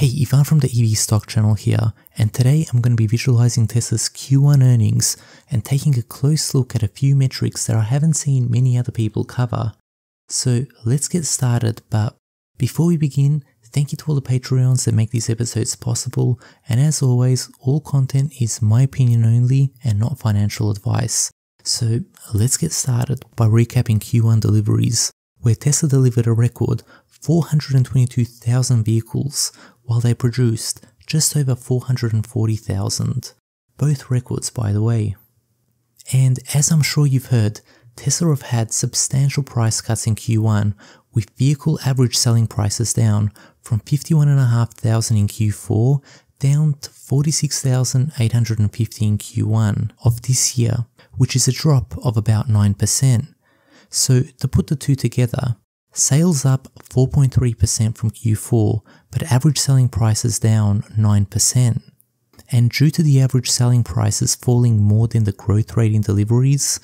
Hey, Ivan from the EV Stock channel here, and today I'm going to be visualizing Tesla's Q1 earnings and taking a close look at a few metrics that I haven't seen many other people cover. So let's get started, but before we begin, thank you to all the Patreons that make these episodes possible, and as always, all content is my opinion only and not financial advice. So let's get started by recapping Q1 deliveries, where Tesla delivered a record 422,000 vehicles while they produced just over 440,000. Both records, by the way. And as I'm sure you've heard, Tesla have had substantial price cuts in Q1, with vehicle average selling prices down from 51,500 in Q4 down to 46,850 in Q1 of this year, which is a drop of about 9%. So to put the two together, Sales up 4.3% from Q4, but average selling prices down 9%. And due to the average selling prices falling more than the growth rate in deliveries,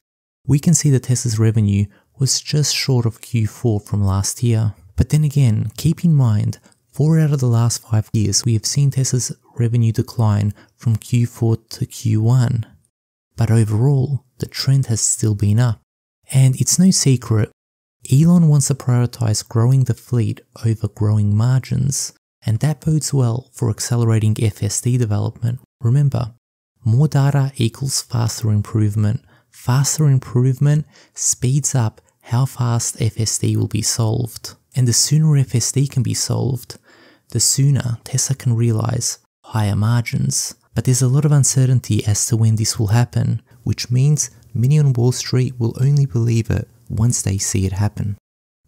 we can see that Tesla's revenue was just short of Q4 from last year. But then again, keep in mind, four out of the last five years we have seen Tesla's revenue decline from Q4 to Q1. But overall, the trend has still been up. And it's no secret, Elon wants to prioritize growing the fleet over growing margins, and that bodes well for accelerating FSD development. Remember, more data equals faster improvement. Faster improvement speeds up how fast FSD will be solved. And the sooner FSD can be solved, the sooner Tesla can realize higher margins. But there's a lot of uncertainty as to when this will happen, which means many on Wall Street will only believe it once they see it happen.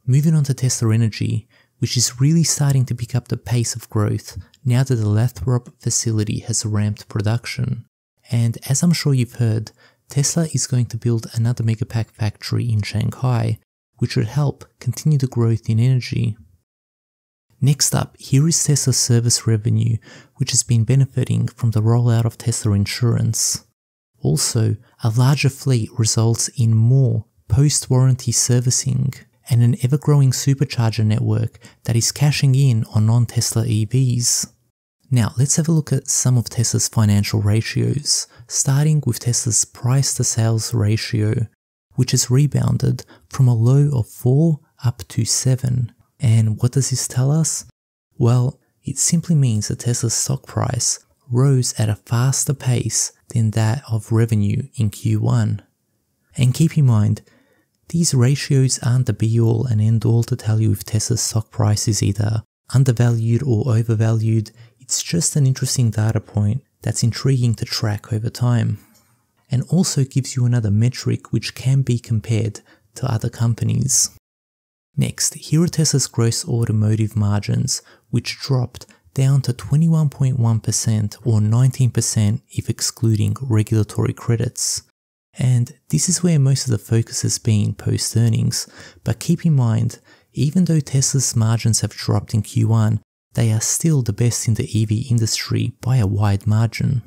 Moving on to Tesla Energy, which is really starting to pick up the pace of growth now that the Lathrop facility has ramped production. And as I'm sure you've heard, Tesla is going to build another Megapack factory in Shanghai, which would help continue the growth in energy. Next up, here is Tesla's service revenue, which has been benefiting from the rollout of Tesla insurance. Also, a larger fleet results in more post-warranty servicing, and an ever-growing supercharger network that is cashing in on non-Tesla EVs. Now let's have a look at some of Tesla's financial ratios, starting with Tesla's price to sales ratio, which has rebounded from a low of 4 up to 7. And what does this tell us? Well, it simply means that Tesla's stock price rose at a faster pace than that of revenue in Q1. And keep in mind, these ratios aren't the be all and end all to tell you if Tesla's stock price is either undervalued or overvalued, it's just an interesting data point that's intriguing to track over time. And also gives you another metric which can be compared to other companies. Next, here are Tesla's gross automotive margins, which dropped down to 21.1% or 19% if excluding regulatory credits. And this is where most of the focus has been post earnings. But keep in mind, even though Tesla's margins have dropped in Q1, they are still the best in the EV industry by a wide margin.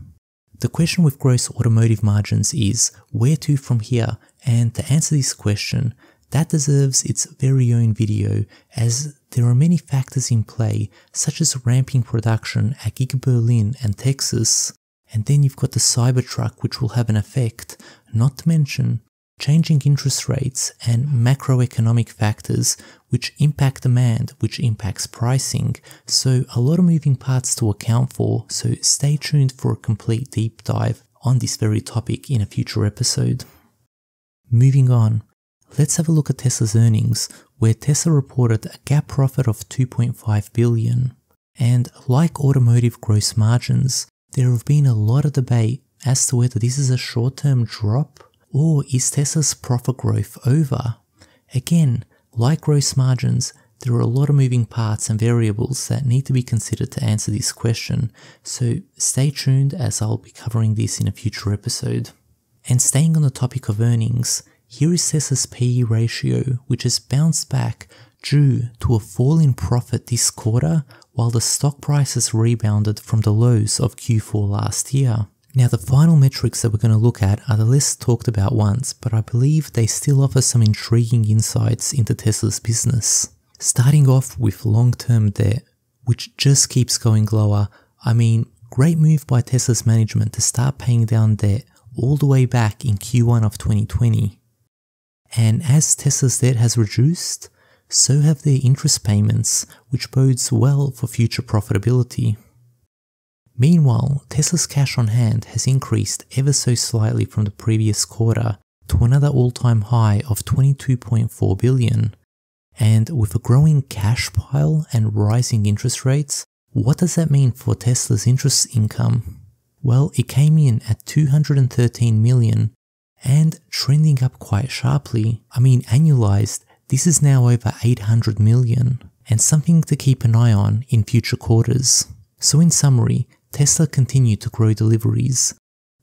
The question with gross automotive margins is where to from here? And to answer this question, that deserves its very own video as there are many factors in play, such as ramping production at Giga Berlin and Texas, and then you've got the Cybertruck, which will have an effect, not to mention changing interest rates and macroeconomic factors which impact demand, which impacts pricing. So a lot of moving parts to account for, so stay tuned for a complete deep dive on this very topic in a future episode. Moving on, let's have a look at Tesla's earnings, where Tesla reported a GAAP profit of 2.5 billion. And like automotive gross margins, there have been a lot of debate as to whether this is a short-term drop or is Tesla's profit growth over. Again, like gross margins, there are a lot of moving parts and variables that need to be considered to answer this question, so stay tuned as I'll be covering this in a future episode. And staying on the topic of earnings, here is Tesla's PE ratio, which has bounced back due to a fall in profit this quarter while the stock prices rebounded from the lows of Q4 last year. Now the final metrics that we're going to look at are the less talked about ones, but I believe they still offer some intriguing insights into Tesla's business. Starting off with long-term debt, which just keeps going lower. I mean, great move by Tesla's management to start paying down debt all the way back in Q1 of 2020. And as Tesla's debt has reduced, so have their interest payments, which bodes well for future profitability. Meanwhile, Tesla's cash on hand has increased ever so slightly from the previous quarter to another all-time high of 22.4 billion. And with a growing cash pile and rising interest rates, what does that mean for Tesla's interest income? Well, it came in at 213 million and trending up quite sharply. I mean, annualized, this is now over 800 million and something to keep an eye on in future quarters. So in summary, Tesla continued to grow deliveries,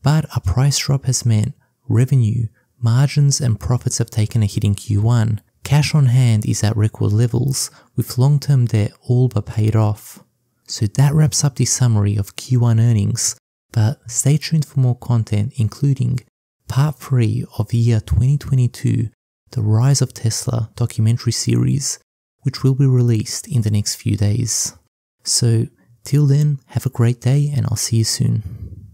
but a price drop has meant revenue, margins and profits have taken a hit in Q1. Cash on hand is at record levels, with long-term debt all but paid off. So that wraps up the summary of Q1 earnings, but stay tuned for more content including part 3 of year 2022 the Rise of Tesla documentary series, which will be released in the next few days. So, till then, have a great day and I'll see you soon.